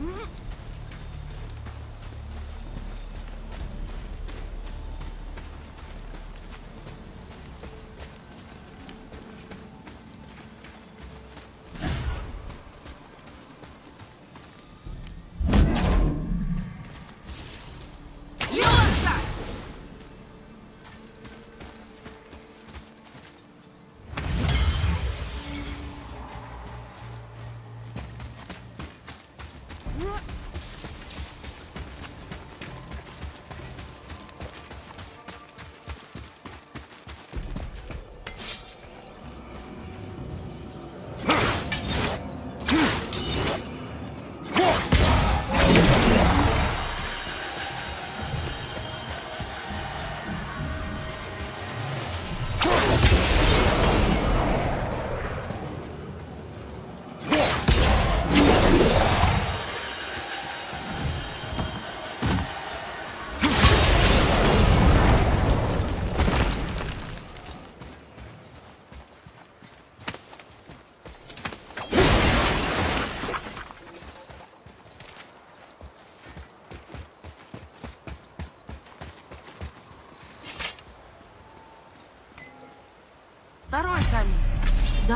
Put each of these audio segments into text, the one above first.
Mm-hmm.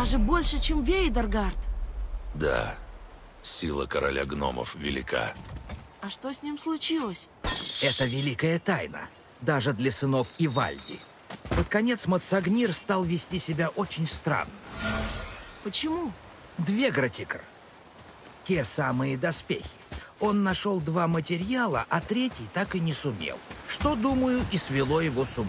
Даже больше, чем Вейдергард. Да, сила короля гномов велика. А что с ним случилось? Это великая тайна, даже для сынов Ивальди. Под конец Мацагнир стал вести себя очень странно. Почему? Две Гратикр. Те самые доспехи. Он нашел два материала, а третий так и не сумел. Что, думаю, и свело его с ума.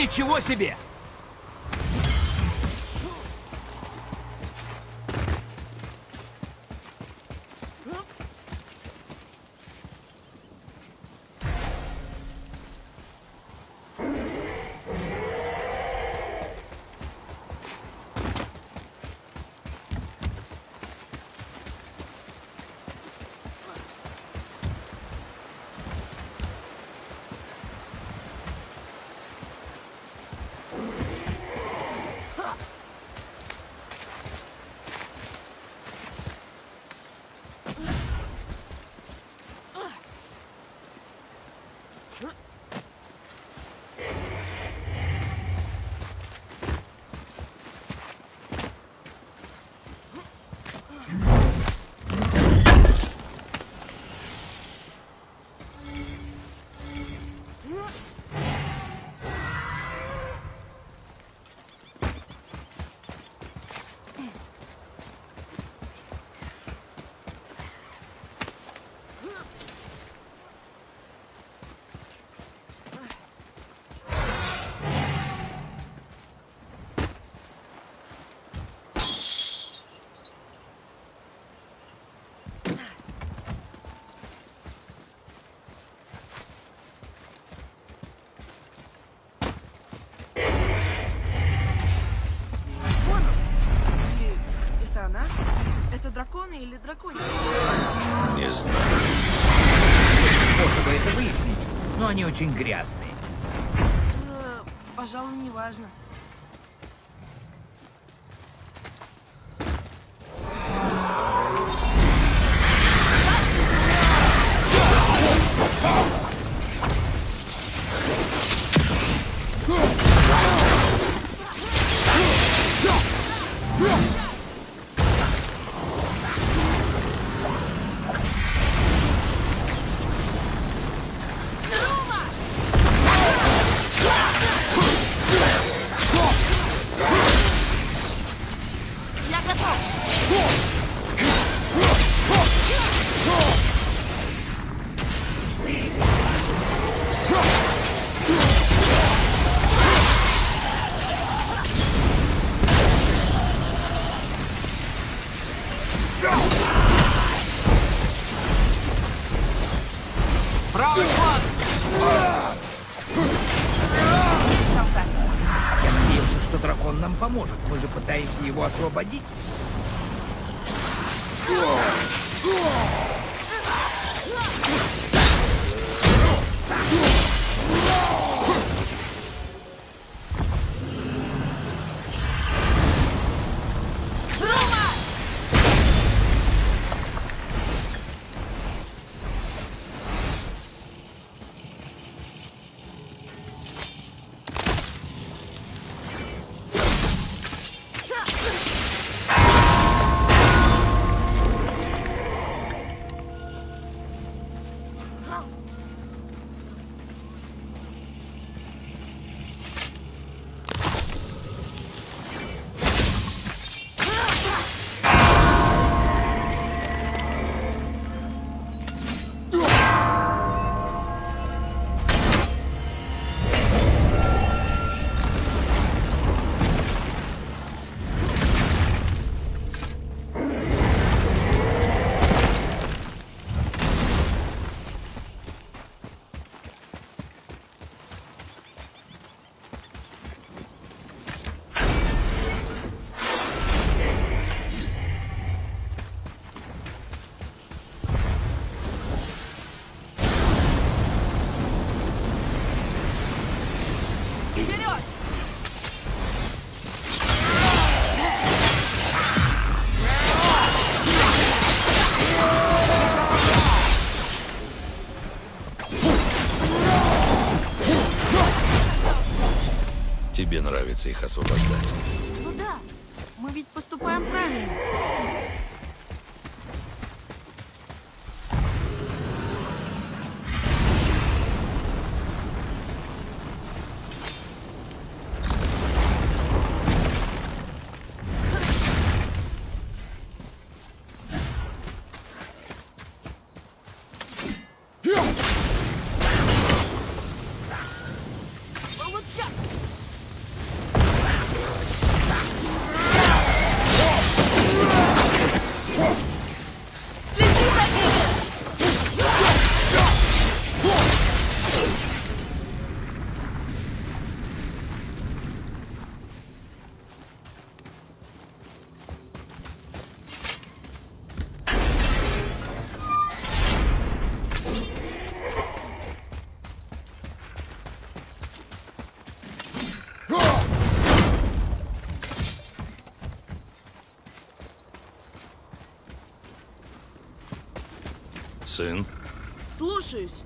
Ничего себе! Вон он. Или это она? Это драконы или дракони? Не знаю. Способы это выяснить, но они очень грязные. Э, пожалуй, не важно. дракон нам поможет. Мы же пытаемся его освободить. Oh! Тебе нравится их освобождать. Ну да, мы ведь поступаем правильно. Сын, Слушаюсь.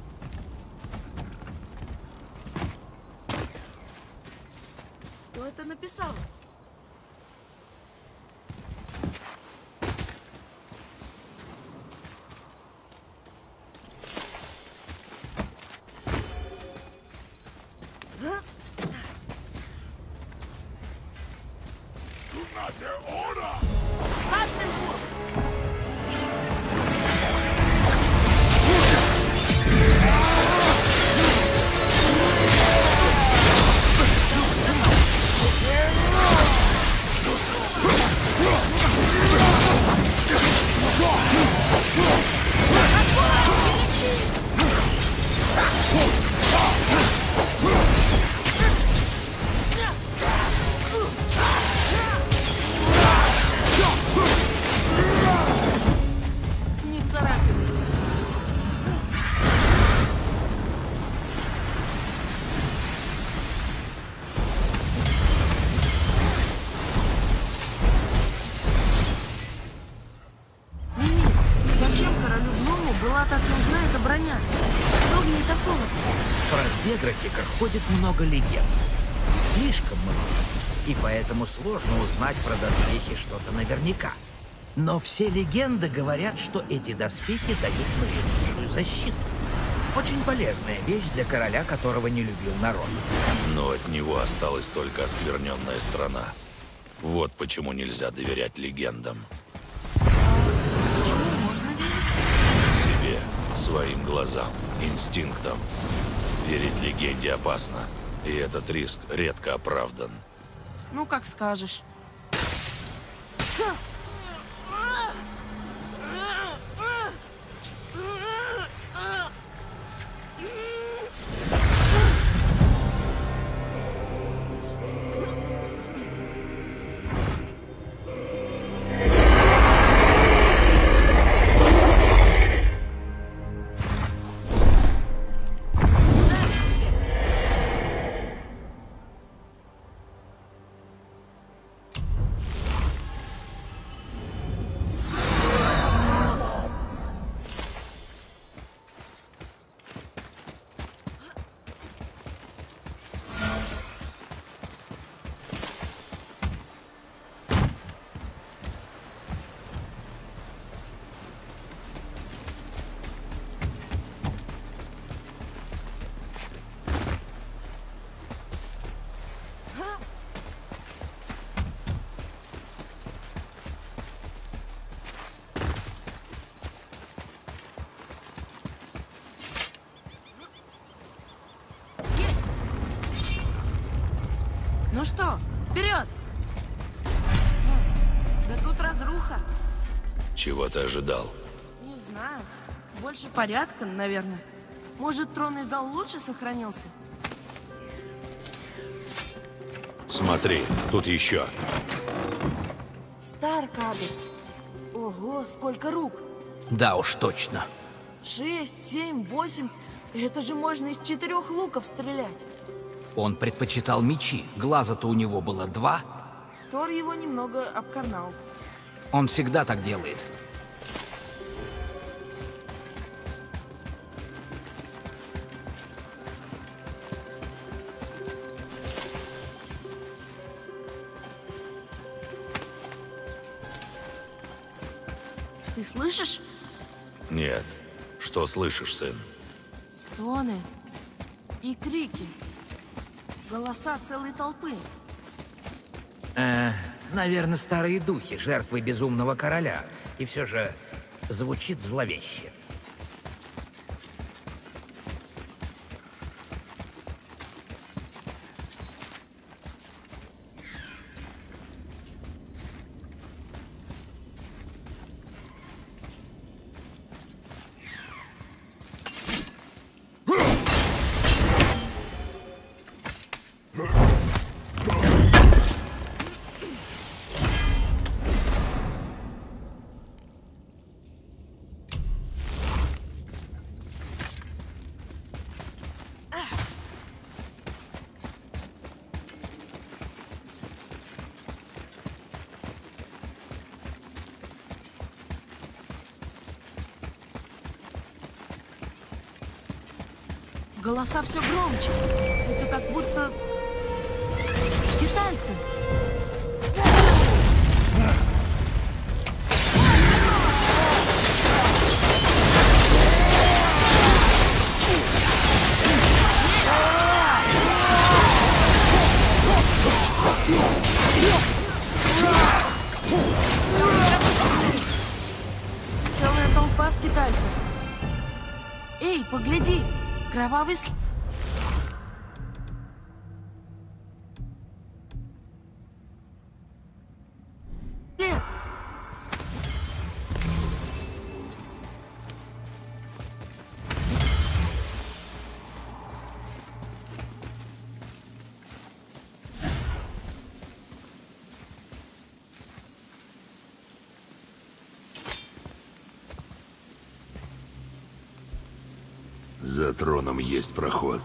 Кто это написал? Много легенд. Слишком много. И поэтому сложно узнать про доспехи что-то наверняка. Но все легенды говорят, что эти доспехи дают наилучшую защиту. Очень полезная вещь для короля, которого не любил народ. но от него осталась только оскверненная страна. Вот почему нельзя доверять легендам. Себе, своим глазам, инстинктам. Верить легенде опасно, и этот риск редко оправдан. Ну, как скажешь. Ну что, вперед! Да тут разруха. Чего ты ожидал? Не знаю. Больше порядка, наверное. Может, тронный зал лучше сохранился? Смотри, тут еще. Старкады. Ого, сколько рук. Да уж, точно. Шесть, семь, восемь. Это же можно из четырех луков стрелять. Он предпочитал мечи. Глаза-то у него было два. Тор его немного обкарнал. Он всегда так делает. Ты слышишь? Нет. Что слышишь, сын? Стоны и крики. Голоса целой толпы. Э, наверное, старые духи, жертвы безумного короля. И все же звучит зловеще. Голоса все громче. Это как будто... Китайцы. Целая толпа скитальцев. Эй, погляди! Кровавый троном есть проход.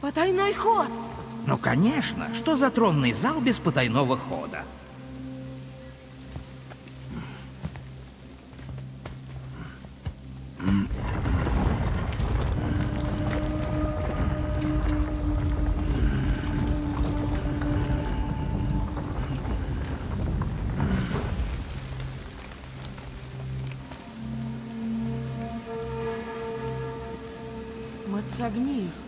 Потайной ход. Ну, конечно. Что за тронный зал без потайного хода? Мацагниев. Сын,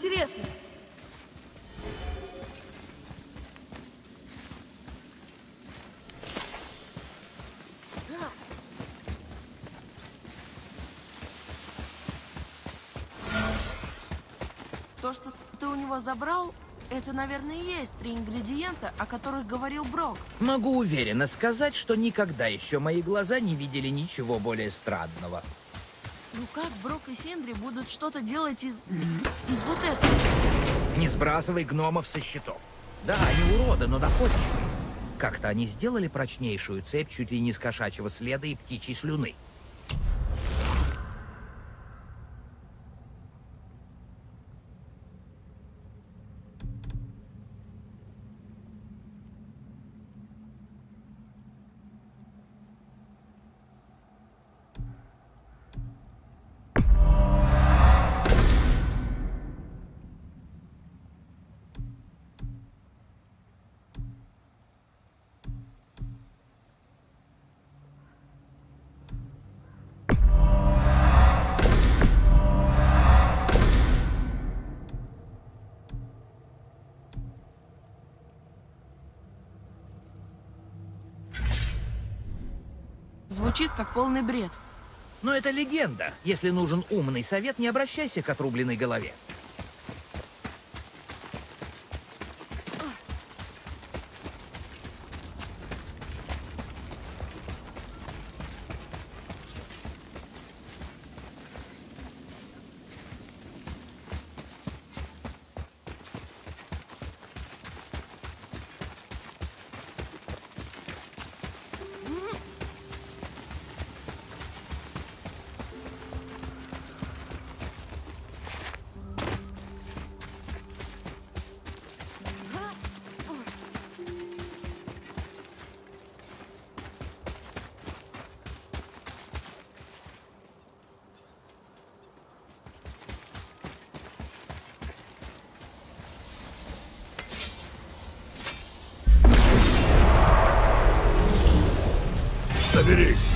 интересно. То, что ты у него забрал, это, наверное, и есть три ингредиента, о которых говорил Брок. Могу уверенно сказать, что никогда еще мои глаза не видели ничего более странного. Ну как Брок и Синдри будут что-то делать из... из вот этого? Не сбрасывай гномов со счетов. Да, они уроды, но доходчивые. Как-то они сделали прочнейшую цепь чуть ли не с кошачьего следа и птичьей слюны. Звучит как полный бред. Но это легенда. Если нужен умный совет, не обращайся к отрубленной голове. Finish.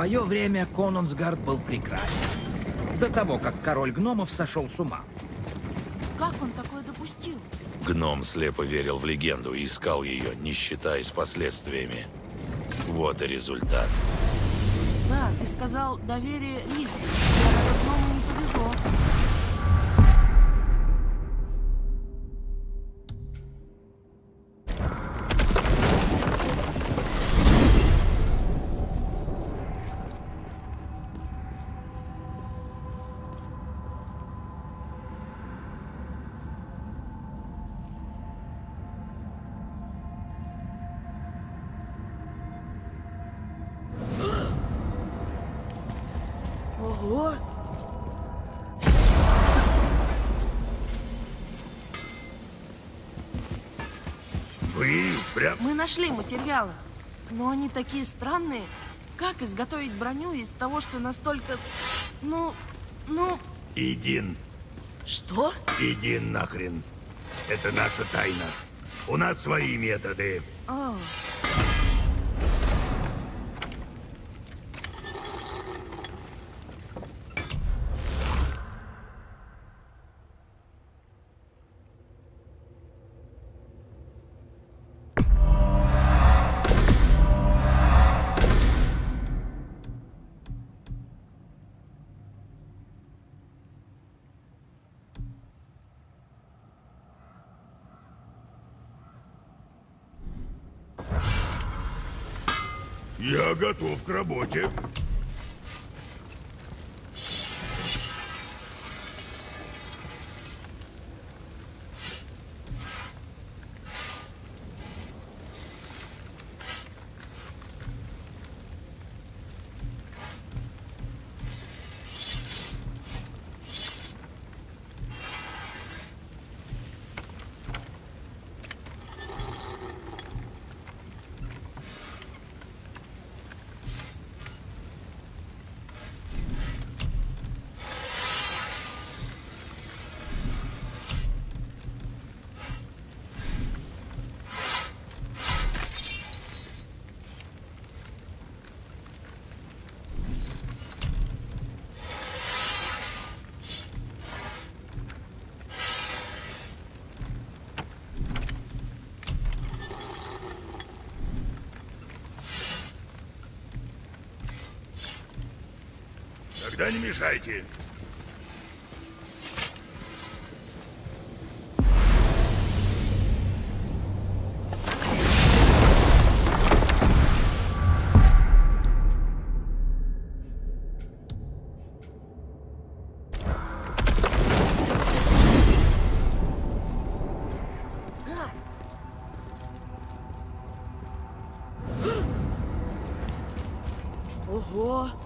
Свое время Конунсгард был прекрасен. До того, как король гномов сошел с ума. Как он такое допустил? Гном слепо верил в легенду и искал ее, не считаясь последствиями. Вот и результат. Да, ты сказал, доверие — риск. Гному не повезло. Нашли материалы, но они такие странные. Как изготовить броню из того, что настолько... Ну... Ну... Идин, Что? иди нахрен. Это наша тайна. У нас свои методы. О, Я готов к работе. Тогда не мешайте. ого!